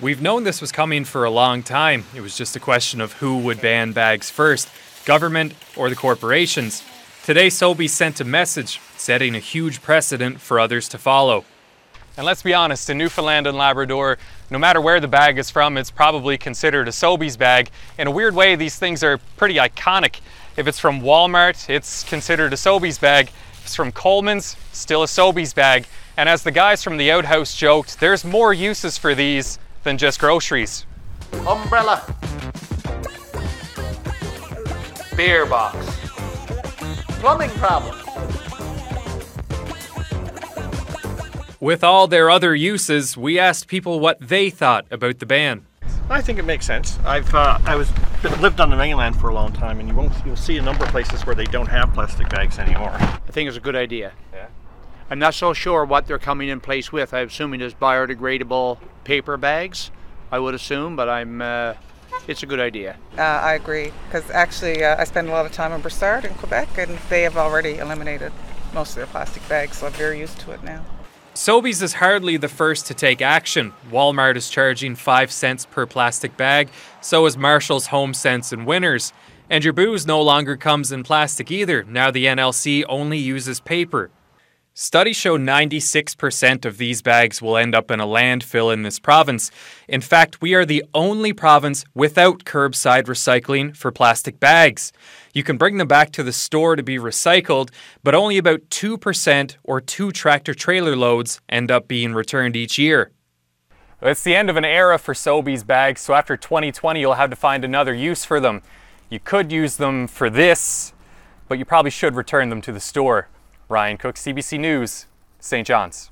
We've known this was coming for a long time. It was just a question of who would ban bags first government or the corporations. Today, Sobeys sent a message setting a huge precedent for others to follow. And let's be honest, in Newfoundland and Labrador, no matter where the bag is from, it's probably considered a Sobeys bag. In a weird way, these things are pretty iconic. If it's from Walmart, it's considered a Sobeys bag. If it's from Coleman's, still a Sobeys bag. And as the guys from the Outhouse joked, there's more uses for these than just groceries. Umbrella. Beer box. Plumbing problem. With all their other uses, we asked people what they thought about the ban. I think it makes sense. I've uh, I was lived on the mainland for a long time, and you won't you'll see a number of places where they don't have plastic bags anymore. I think it's a good idea. Yeah. I'm not so sure what they're coming in place with. I'm assuming it's biodegradable paper bags. I would assume, but I'm. Uh, it's a good idea. Uh, I agree because actually uh, I spend a lot of time in Brossard in Quebec, and they have already eliminated most of their plastic bags, so I'm very used to it now. Sobeys is hardly the first to take action. Walmart is charging 5 cents per plastic bag, so is Marshall's Home Sense and Winners. And your booze no longer comes in plastic either. Now the NLC only uses paper. Studies show 96% of these bags will end up in a landfill in this province. In fact, we are the only province without curbside recycling for plastic bags. You can bring them back to the store to be recycled, but only about 2% or two tractor trailer loads end up being returned each year. It's the end of an era for Sobeys bags, so after 2020, you'll have to find another use for them. You could use them for this, but you probably should return them to the store. Ryan Cooke, CBC News, St. John's.